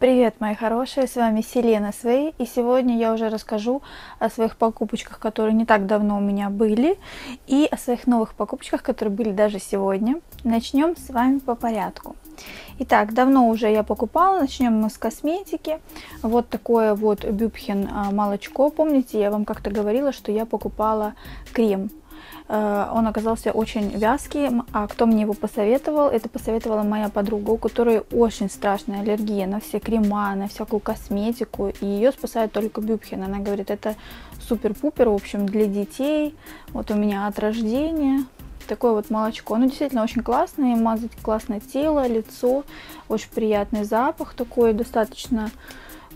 Привет, мои хорошие, с вами Селена Свей, и сегодня я уже расскажу о своих покупочках, которые не так давно у меня были, и о своих новых покупочках, которые были даже сегодня. Начнем с вами по порядку. Итак, давно уже я покупала, начнем мы с косметики. Вот такое вот Бюбхен а, молочко, помните, я вам как-то говорила, что я покупала крем он оказался очень вязкий, а кто мне его посоветовал? Это посоветовала моя подруга, у которой очень страшная аллергия на все крема, на всякую косметику, и ее спасает только Бюбхен. Она говорит, это супер-пупер, в общем, для детей, вот у меня от рождения, такое вот молочко. Ну, действительно, очень классное, мазать классное тело, лицо, очень приятный запах такой, достаточно,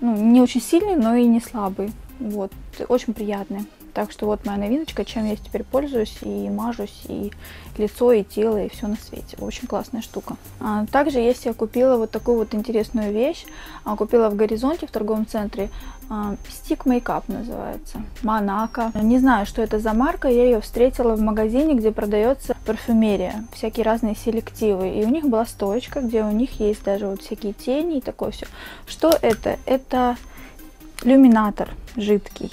ну, не очень сильный, но и не слабый. Вот, очень приятный. Так что вот моя новиночка, чем я теперь пользуюсь и мажусь, и лицо, и тело, и все на свете. Очень классная штука. А, также есть я купила вот такую вот интересную вещь. А, купила в Горизонте в торговом центре. А, Стик Мейкап называется. Монако. Не знаю, что это за марка. Я ее встретила в магазине, где продается парфюмерия. Всякие разные селективы. И у них была стоечка, где у них есть даже вот всякие тени и такое все. Что это? Это люминатор жидкий.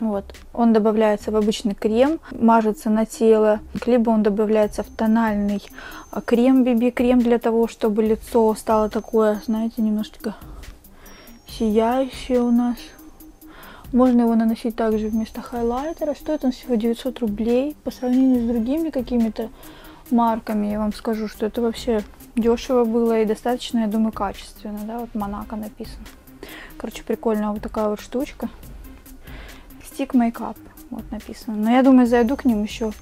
Вот. Он добавляется в обычный крем, мажется на тело, либо он добавляется в тональный а, крем, BB-крем для того, чтобы лицо стало такое, знаете, немножечко сияющее у нас. Можно его наносить также вместо хайлайтера. Стоит он всего 900 рублей. По сравнению с другими какими-то марками, я вам скажу, что это вообще дешево было и достаточно, я думаю, качественно. Да, вот Монако написано. Короче, прикольная вот такая вот штучка. Stick Makeup, вот написано. Но я думаю, зайду к ним еще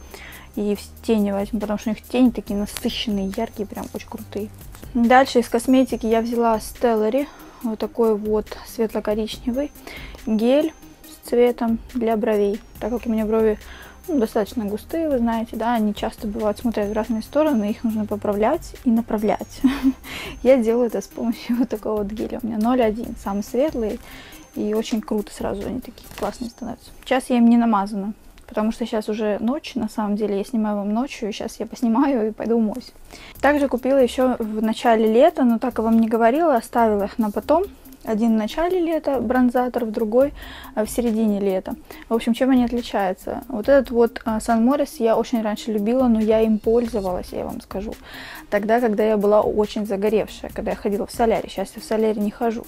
и в тени возьму, потому что у них тени такие насыщенные, яркие, прям очень крутые. Дальше из косметики я взяла Stellary, вот такой вот светло-коричневый гель с цветом для бровей, так как у меня брови ну, достаточно густые, вы знаете, да, они часто бывают смотрят в разные стороны, их нужно поправлять и направлять. Я делаю это с помощью вот такого вот геля. У меня 0,1, самый светлый, и очень круто сразу они такие классные становятся. Сейчас я им не намазана, потому что сейчас уже ночь, на самом деле я снимаю вам ночью, сейчас я поснимаю и пойду умоюсь. Также купила еще в начале лета, но так я вам не говорила, оставила их на потом. Один в начале лета бронзатор, в другой э, в середине лета. В общем, чем они отличаются? Вот этот вот Сан Морис я очень раньше любила, но я им пользовалась, я вам скажу. Тогда, когда я была очень загоревшая, когда я ходила в соляре. Сейчас я в соляре не хожу.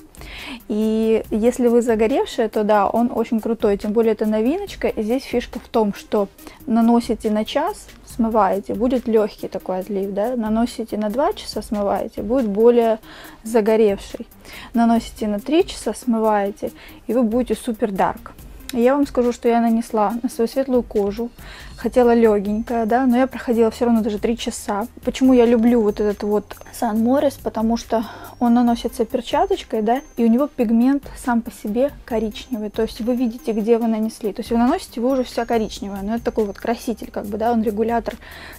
И если вы загоревшая, то да, он очень крутой. Тем более это новиночка. И здесь фишка в том, что наносите на час, смываете, будет легкий такой отлив, да, наносите на 2 часа, смываете, будет более загоревший. Наносите на 3 часа, смываете, и вы будете супер дарк. Я вам скажу, что я нанесла на свою светлую кожу, хотела легенькая, да, но я проходила все равно даже 3 часа. Почему я люблю вот этот вот Сан Морис? Потому что он наносится перчаточкой, да, и у него пигмент сам по себе коричневый. То есть вы видите, где вы нанесли. То есть вы наносите, вы уже вся коричневая. Но это такой вот краситель, как бы, да, он регулятор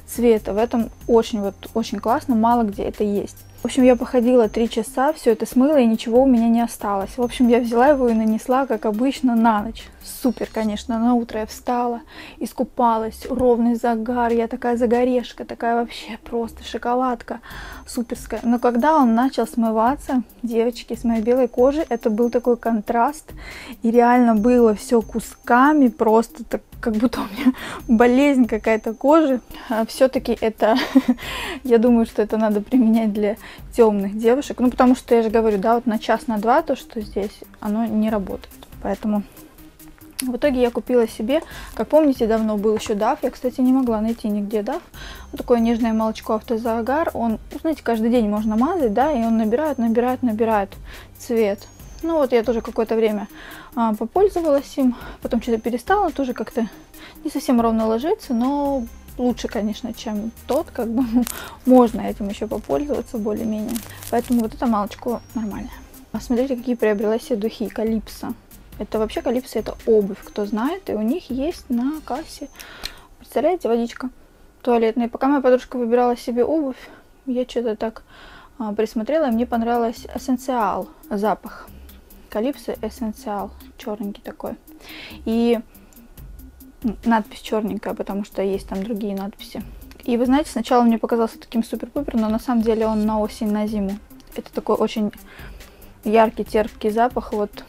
цвета. В этом очень вот, очень классно, мало где это есть. В общем, я походила три часа, все это смыло, и ничего у меня не осталось. В общем, я взяла его и нанесла, как обычно, на ночь. Супер, конечно. На утро я встала, искупалась, ровный загар. Я такая загорешка, такая вообще просто шоколадка суперская. Но когда он начал смываться, девочки, с моей белой кожи, это был такой контраст. И реально было все кусками, просто так как будто у меня болезнь какая-то кожи. А Все-таки это, я думаю, что это надо применять для темных девушек. Ну, потому что я же говорю, да, вот на час, на два, то, что здесь, оно не работает. Поэтому в итоге я купила себе, как помните, давно был еще DAF. Я, кстати, не могла найти нигде DAF. Вот такое нежное молочко автозагар. Он, ну, знаете, каждый день можно мазать, да, и он набирает, набирает, набирает цвет. Ну вот я тоже какое-то время а, попользовалась им, потом что-то перестала, тоже как-то не совсем ровно ложится, но лучше, конечно, чем тот, как бы можно этим еще попользоваться более-менее. Поэтому вот это молочко нормальное. Посмотрите, какие приобрела себе духи Калипсо. Это вообще Калипсо это обувь, кто знает, и у них есть на кассе, представляете, водичка туалетная. Пока моя подружка выбирала себе обувь, я что-то так а, присмотрела, и мне понравилось эссенциал запах. Калипсо Эссенциал, черненький такой. И надпись черненькая, потому что есть там другие надписи. И вы знаете, сначала мне показался таким супер-пупер, но на самом деле он на осень, на зиму. Это такой очень яркий, терпкий запах. Вот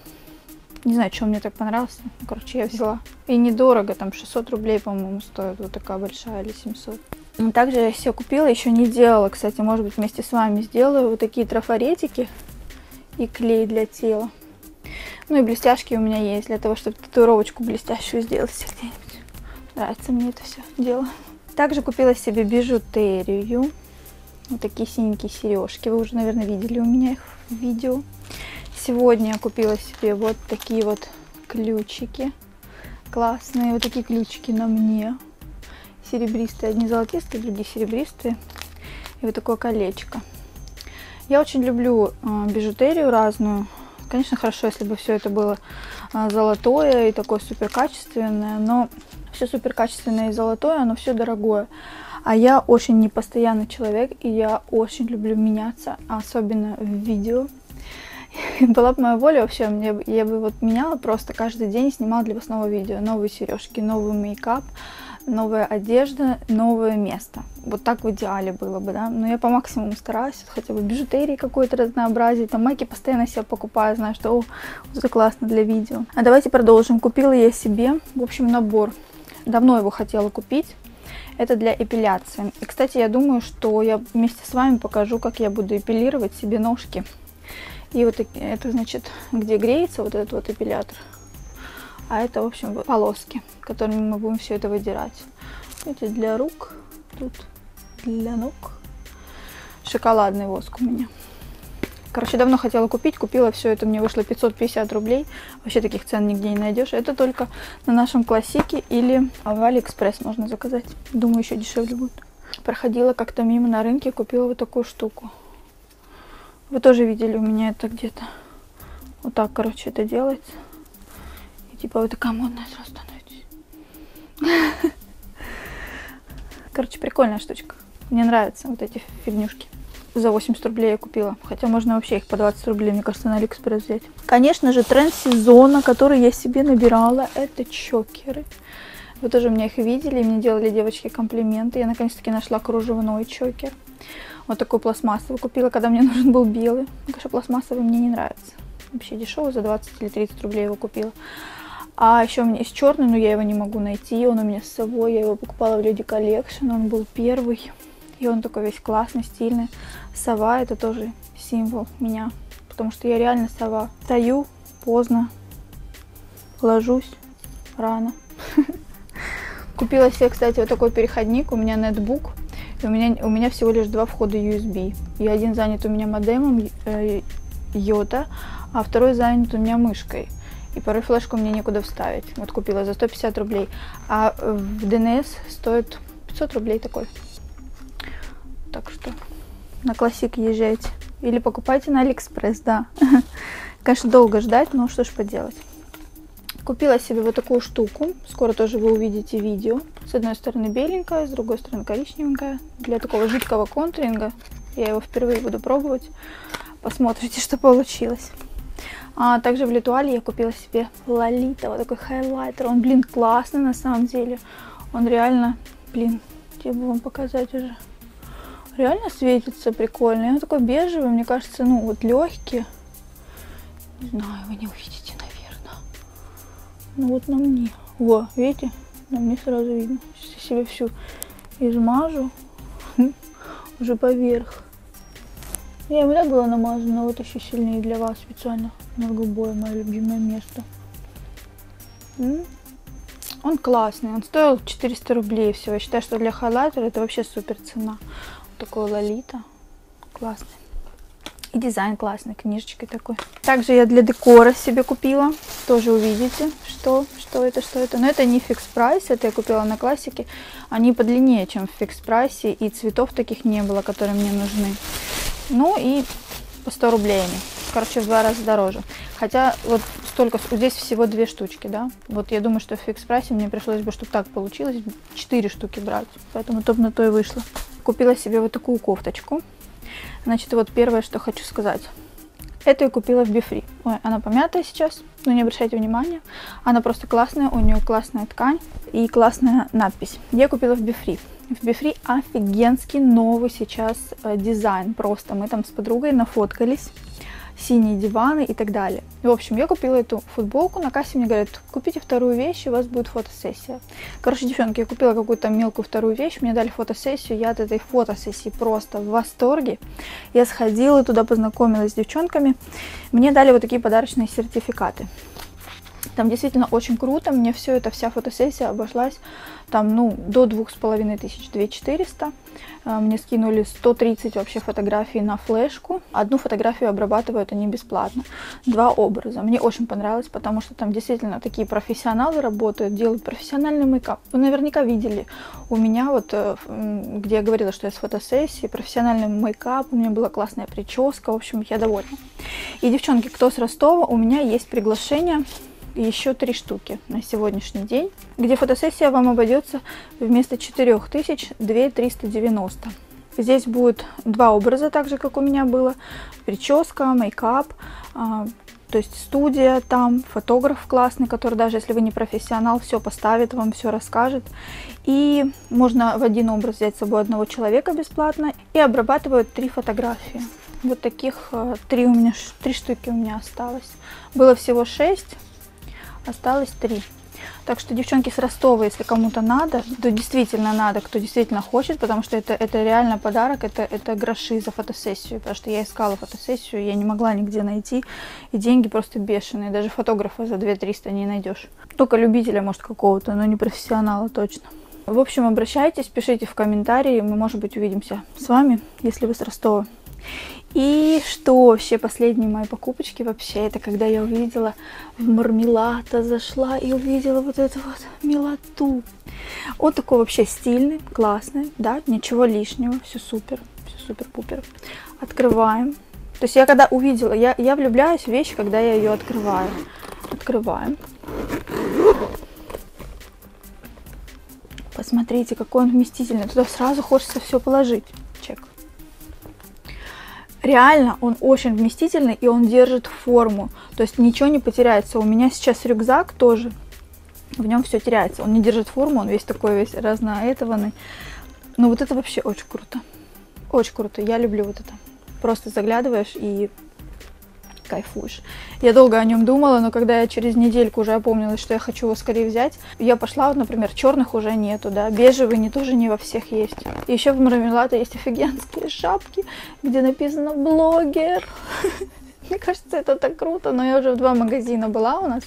не знаю, что мне так понравился. Ну, короче, я взяла. И недорого, там 600 рублей, по-моему, стоит. Вот такая большая или 700. Также я все купила, еще не делала, кстати, может быть вместе с вами сделаю. Вот такие трафаретики и клей для тела. Ну и блестяшки у меня есть для того, чтобы татуировочку блестящую сделать где-нибудь. Нравится мне это все дело. Также купила себе бижутерию. Вот такие синенькие сережки. Вы уже, наверное, видели у меня их в видео. Сегодня я купила себе вот такие вот ключики. Классные. Вот такие ключики на мне. Серебристые. Одни золотистые, другие серебристые. И вот такое колечко. Я очень люблю э, бижутерию разную. Конечно, хорошо, если бы все это было а, золотое и такое супер качественное, но все супер качественное и золотое, оно все дорогое. А я очень непостоянный человек, и я очень люблю меняться, особенно в видео. Была бы моя воля вообще, мне, я бы вот меняла просто каждый день, снимала для вас новое видео, новые сережки, новый мейкап, новая одежда, новое место. Вот так в идеале было бы, да. Но я по максимуму стараюсь, хотя бы бижутерии какой-то разнообразие. Там майки постоянно себе покупаю, знаю, что о, это классно для видео. А давайте продолжим. Купила я себе, в общем, набор. Давно его хотела купить. Это для эпиляции. И, кстати, я думаю, что я вместе с вами покажу, как я буду эпилировать себе ножки. И вот это, значит, где греется вот этот вот эпилятор а это, в общем, полоски, которыми мы будем все это выдирать. Эти для рук, тут для ног. Шоколадный воск у меня. Короче, давно хотела купить, купила все это, мне вышло 550 рублей. Вообще таких цен нигде не найдешь. Это только на нашем классике или в Алиэкспресс можно заказать. Думаю, еще дешевле будет. Проходила как-то мимо на рынке, купила вот такую штуку. Вы тоже видели у меня это где-то. Вот так, короче, это делается. Типа вы такая модная сразу становитесь. Короче, прикольная штучка. Мне нравятся вот эти фигнюшки. За 80 рублей я купила. Хотя можно вообще их по 20 рублей, мне кажется, на Алиэкспресс взять. Конечно же, тренд сезона, который я себе набирала, это чокеры. Вы тоже у меня их видели, мне делали девочки комплименты. Я наконец-таки нашла кружевной чокер. Вот такой пластмассовый купила, когда мне нужен был белый. Конечно, пластмассовый мне не нравится. Вообще дешевый, за 20 или 30 рублей его купила. А еще у меня есть черный, но я его не могу найти. Он у меня с собой. Я его покупала в Lady Collection. Он был первый. И он такой весь классный, стильный. Сова это тоже символ меня. Потому что я реально сова. Стою поздно. Ложусь рано. Купила себе, кстати, вот такой переходник. У меня нетбук. У меня, у меня всего лишь два входа USB. И один занят у меня модемом э, а второй занят у меня мышкой. И порой флешку мне некуда вставить. Вот купила за 150 рублей. А в DNS стоит 500 рублей такой. Так что на классик езжайте. Или покупайте на Алиэкспресс, да. Конечно, долго ждать, но что ж поделать. Купила себе вот такую штуку. Скоро тоже вы увидите видео. С одной стороны беленькая, с другой стороны коричневенькая. Для такого жидкого контуринга. Я его впервые буду пробовать. Посмотрите, что получилось. А также в Литуале я купила себе Лолита, вот такой хайлайтер. Он, блин, классный на самом деле. Он реально, блин, тебе бы вам показать уже. Реально светится прикольно. Он такой бежевый, мне кажется, ну вот легкий. Не знаю, вы не увидите, наверное. Ну вот на мне. Во, видите? На мне сразу видно. Сейчас я себе всю измажу. Уже поверх. Я ему так была намазана, вот еще сильнее для вас специально. На голубое мое любимое место. Он классный, он стоил 400 рублей всего. Я считаю, что для хайлайтера это вообще супер цена. Вот такой лолита. Классный. И дизайн классный, книжечкой такой. Также я для декора себе купила. Тоже увидите, что, что это, что это. Но это не фикс прайс, это я купила на классике. Они подлиннее, чем в фикс прайсе. И цветов таких не было, которые мне нужны. Ну и по 100 рублей они. Короче, в два раза дороже. Хотя вот столько, здесь всего две штучки, да. Вот я думаю, что в фикс прайсе мне пришлось бы, чтобы так получилось, 4 штуки брать. Поэтому то на то и вышло. Купила себе вот такую кофточку. Значит, вот первое, что хочу сказать. Это я купила в Befree. Ой, она помятая сейчас, но не обращайте внимания. Она просто классная, у нее классная ткань и классная надпись. Я купила в Befree. В Befree офигенский новый сейчас э, дизайн. Просто мы там с подругой нафоткались синие диваны и так далее. В общем, я купила эту футболку, на кассе мне говорят, купите вторую вещь, у вас будет фотосессия. Короче, девчонки, я купила какую-то мелкую вторую вещь, мне дали фотосессию, я от этой фотосессии просто в восторге. Я сходила туда, познакомилась с девчонками, мне дали вот такие подарочные сертификаты. Там действительно очень круто, мне все это, вся фотосессия обошлась там, ну, до двух с половиной тысяч, две четыреста. А, мне скинули 130 вообще фотографий на флешку. Одну фотографию обрабатывают они бесплатно. Два образа. Мне очень понравилось, потому что там действительно такие профессионалы работают, делают профессиональный мейкап. Вы наверняка видели у меня вот, э, где я говорила, что я с фотосессии, профессиональный мейкап, у меня была классная прическа, в общем, я довольна. И, девчонки, кто с Ростова, у меня есть приглашение еще три штуки на сегодняшний день, где фотосессия вам обойдется вместо 4000 2390. Здесь будет два образа, так же, как у меня было. Прическа, мейкап, а, то есть студия там, фотограф классный, который даже если вы не профессионал, все поставит, вам все расскажет. И можно в один образ взять с собой одного человека бесплатно и обрабатывают три фотографии. Вот таких а, три у меня, три штуки у меня осталось. Было всего шесть осталось три. Так что, девчонки с Ростова, если кому-то надо, то действительно надо, кто действительно хочет, потому что это, это реально подарок, это, это гроши за фотосессию, потому что я искала фотосессию, я не могла нигде найти, и деньги просто бешеные, даже фотографа за 2-300 не найдешь. Только любителя, может, какого-то, но не профессионала точно. В общем, обращайтесь, пишите в комментарии, мы, может быть, увидимся с вами, если вы с Ростова. И что вообще последние мои покупочки вообще, это когда я увидела в мармелата, зашла и увидела вот эту вот милоту. Он такой вообще стильный, классный, да, ничего лишнего, все супер, все супер-пупер. Открываем. То есть я когда увидела, я, я влюбляюсь в вещь, когда я ее открываю. Открываем. Посмотрите, какой он вместительный. Туда сразу хочется все положить реально он очень вместительный и он держит форму. То есть ничего не потеряется. У меня сейчас рюкзак тоже, в нем все теряется. Он не держит форму, он весь такой весь разноэтованный. Но вот это вообще очень круто. Очень круто. Я люблю вот это. Просто заглядываешь и кайфуешь. Я долго о нем думала, но когда я через недельку уже опомнилась, что я хочу его скорее взять, я пошла, вот, например, черных уже нету, да, бежевые не тоже не во всех есть. Еще в Мармелада есть офигенские шапки, где написано «блогер». Мне кажется, это так круто, но я уже в два магазина была у нас,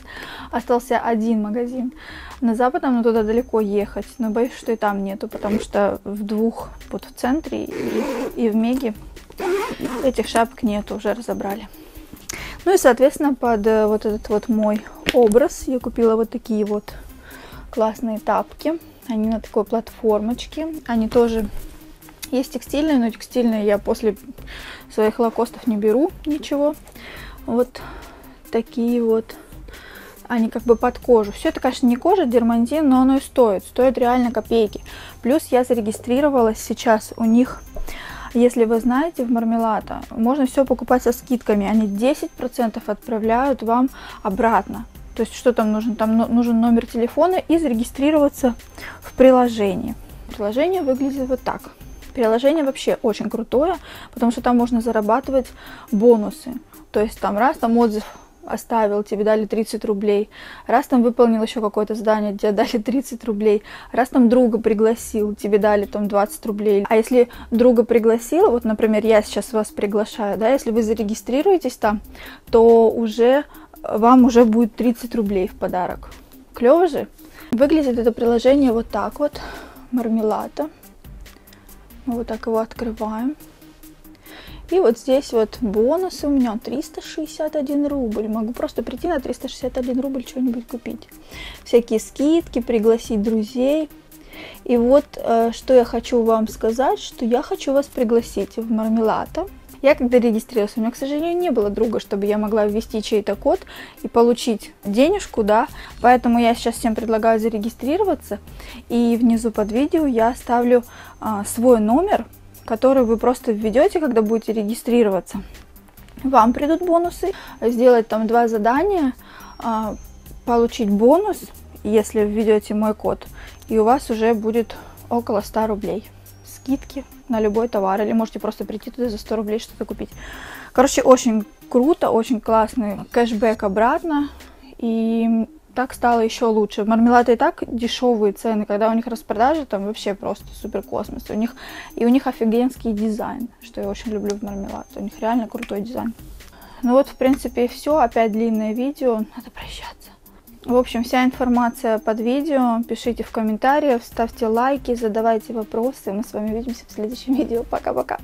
остался один магазин на западном, но туда далеко ехать, но боюсь, что и там нету, потому что в двух, вот в центре и, и в Меге этих шапок нету, уже разобрали. Ну и, соответственно, под э, вот этот вот мой образ я купила вот такие вот классные тапки. Они на такой платформочке. Они тоже есть текстильные, но текстильные я после своих лакостов не беру ничего. Вот такие вот. Они как бы под кожу. Все это, конечно, не кожа, дермантин, но оно и стоит. Стоит реально копейки. Плюс я зарегистрировалась сейчас у них если вы знаете, в мармелада можно все покупать со скидками. Они 10% отправляют вам обратно. То есть что там нужно? Там нужен номер телефона и зарегистрироваться в приложении. Приложение выглядит вот так. Приложение вообще очень крутое, потому что там можно зарабатывать бонусы. То есть там раз, там отзыв оставил, тебе дали 30 рублей. Раз там выполнил еще какое-то задание, тебе дали 30 рублей. Раз там друга пригласил, тебе дали там 20 рублей. А если друга пригласил, вот, например, я сейчас вас приглашаю, да, если вы зарегистрируетесь там, то уже вам уже будет 30 рублей в подарок. Клево же? Выглядит это приложение вот так вот. Мармелада. Мы вот так его открываем. И вот здесь вот бонусы у меня 361 рубль. Могу просто прийти на 361 рубль что-нибудь купить. Всякие скидки, пригласить друзей. И вот э, что я хочу вам сказать, что я хочу вас пригласить в Мармелата. Я когда регистрировалась, у меня, к сожалению, не было друга, чтобы я могла ввести чей-то код и получить денежку, да, поэтому я сейчас всем предлагаю зарегистрироваться, и внизу под видео я оставлю а, свой номер, который вы просто введете, когда будете регистрироваться. Вам придут бонусы, сделать там два задания, а, получить бонус, если введете мой код, и у вас уже будет около 100 рублей. Скидки на любой товар, или можете просто прийти туда за 100 рублей что-то купить. Короче, очень круто, очень классный кэшбэк обратно. И так стало еще лучше. Мармелады и так дешевые цены, когда у них распродажи, там вообще просто супер космос. У них, и у них офигенский дизайн, что я очень люблю в мармелад. У них реально крутой дизайн. Ну вот, в принципе, и все. Опять длинное видео. Надо прощаться. В общем, вся информация под видео. Пишите в комментариях, ставьте лайки, задавайте вопросы. Мы с вами увидимся в следующем видео. Пока-пока.